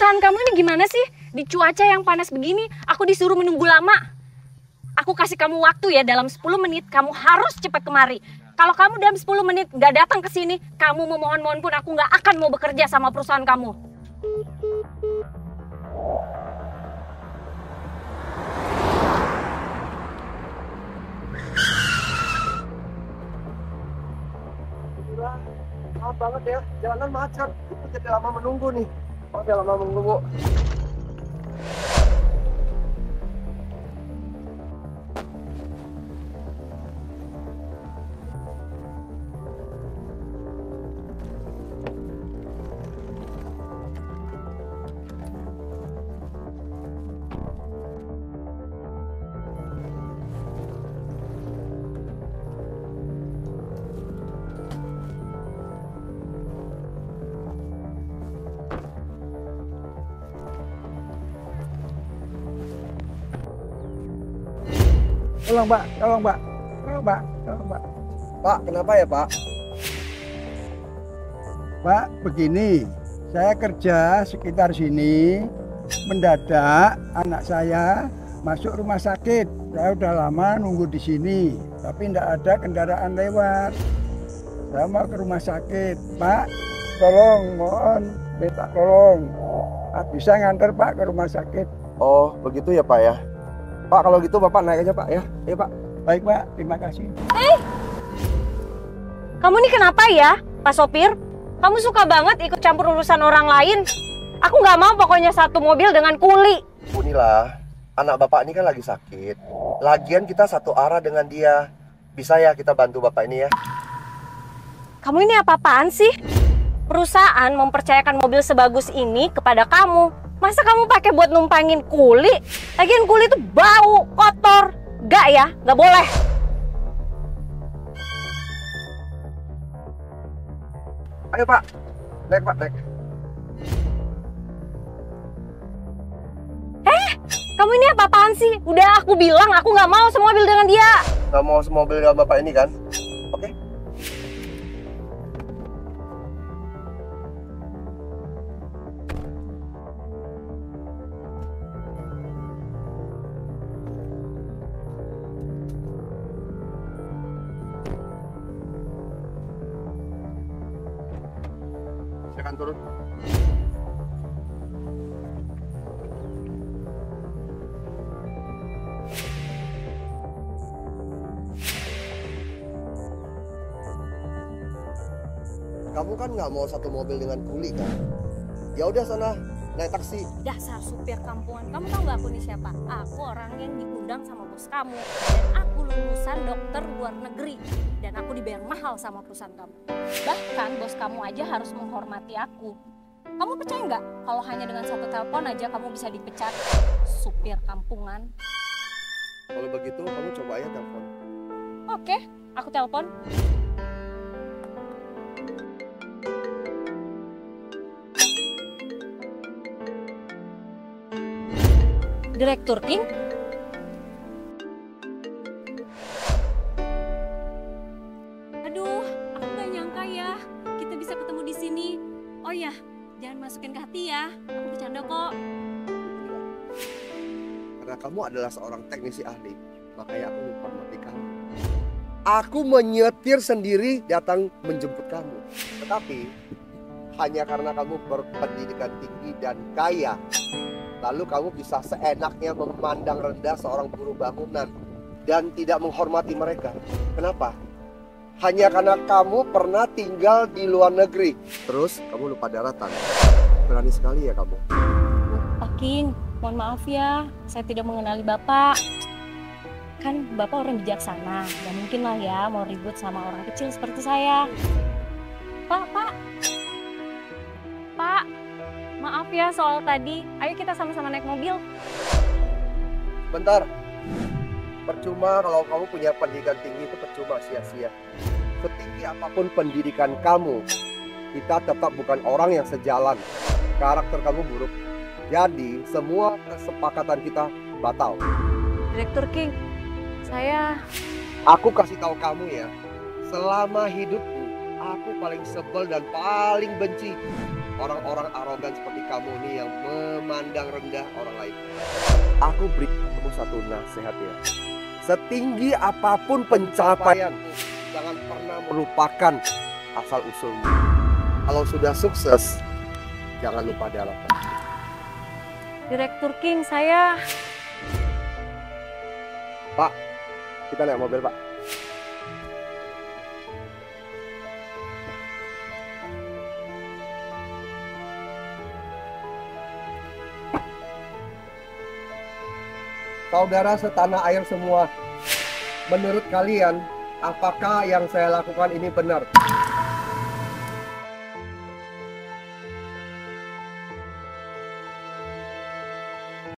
perusahaan kamu ini gimana sih? Di cuaca yang panas begini, aku disuruh menunggu lama. Aku kasih kamu waktu ya, dalam 10 menit kamu harus cepat kemari. Kalau kamu dalam 10 menit nggak datang ke sini, kamu memohon-mohon pun aku nggak akan mau bekerja sama perusahaan kamu. Maaf banget ya, jalanan macet. Jadi lama menunggu nih. Maaf ya lama menunggu. Tolong Pak, tolong Pak, tolong Pak, tolong Pak. Pak, kenapa ya Pak? Pak, begini, saya kerja sekitar sini, mendadak anak saya masuk rumah sakit. Saya udah lama nunggu di sini, tapi tidak ada kendaraan lewat. Saya mau ke rumah sakit, Pak. Tolong, mohon, minta tolong. Bisa nganter Pak ke rumah sakit. Oh, begitu ya Pak ya. Pak, kalau gitu Bapak naik aja Pak ya. Iya Pak. Baik Pak, terima kasih. Kamu ini kenapa ya, Pak Sopir? Kamu suka banget ikut campur urusan orang lain. Aku nggak mau pokoknya satu mobil dengan kuli. Unilah, anak Bapak ini kan lagi sakit. Lagian kita satu arah dengan dia. Bisa ya kita bantu Bapak ini ya? Kamu ini apa-apaan sih? Perusahaan mempercayakan mobil sebagus ini kepada kamu. Masa kamu pakai buat numpangin kuli? Lagian kuli itu bau, kotor. Gak ya, gak boleh. Ayo Pak. Naik Pak, naik. Kamu ini apa-apaan sih? Udah aku bilang aku nggak mau semobil dengan dia. Nggak mau semobil dengan Bapak ini kan? Silakan turun. Kamu kan nggak mau satu mobil dengan kuli kan? Ya udah sana naik taksi. Dasar supir kampungan. Kamu tahu nggak aku ini siapa? Aku orang yang diundang sama bos kamu. Dan aku lulusan dokter luar negeri. Dan aku dibayar mahal sama perusahaan kamu. Bahkan bos kamu aja harus menghormati aku. Kamu percaya nggak kalau hanya dengan satu telepon aja kamu bisa dipecat? Supir kampungan. Kalau begitu kamu coba aja telepon. Oke, aku telepon. Direktur King? Oh ya, jangan masukin ke hati ya. Aku bercanda kok. Karena kamu adalah seorang teknisi ahli, makanya aku menghormati kamu. Aku menyetir sendiri datang menjemput kamu. Tetapi hanya karena kamu berpendidikan tinggi dan kaya, lalu kamu bisa seenaknya memandang rendah seorang buruh bangunan dan tidak menghormati mereka. Kenapa? Hanya karena kamu pernah tinggal di luar negeri. Terus kamu lupa daratan. Berani sekali ya kamu. Pak King, mohon maaf ya, saya tidak mengenali Bapak. Kan Bapak orang bijaksana, gak mungkin lah ya mau ribut sama orang kecil seperti saya. Pak, Pak. Pak, maaf ya soal tadi. Ayo kita sama-sama naik mobil. Bentar. Percuma kalau kamu punya pendidikan tinggi itu percuma sia-sia. Setinggi apa pun pendidikan kamu, kita tetap bukan orang yang sejalan. Karakter kamu buruk. Jadi semua kesepakatan kita batal. Direktur King, saya Aku kasih tahu kamu ya, selama hidupku aku paling sebel dan paling benci orang-orang arogan seperti kamu nih yang memandang rendah orang lain. Aku beri kamu satu nasihat ya. Setinggi apa pun pencapaian, jangan pernah melupakan asal usulmu. Kalau sudah sukses, jangan lupa diharapkan. Direktur King, saya Pak, kita naik mobil pak. Saudara setanah air semua, menurut kalian, apakah yang saya lakukan ini benar?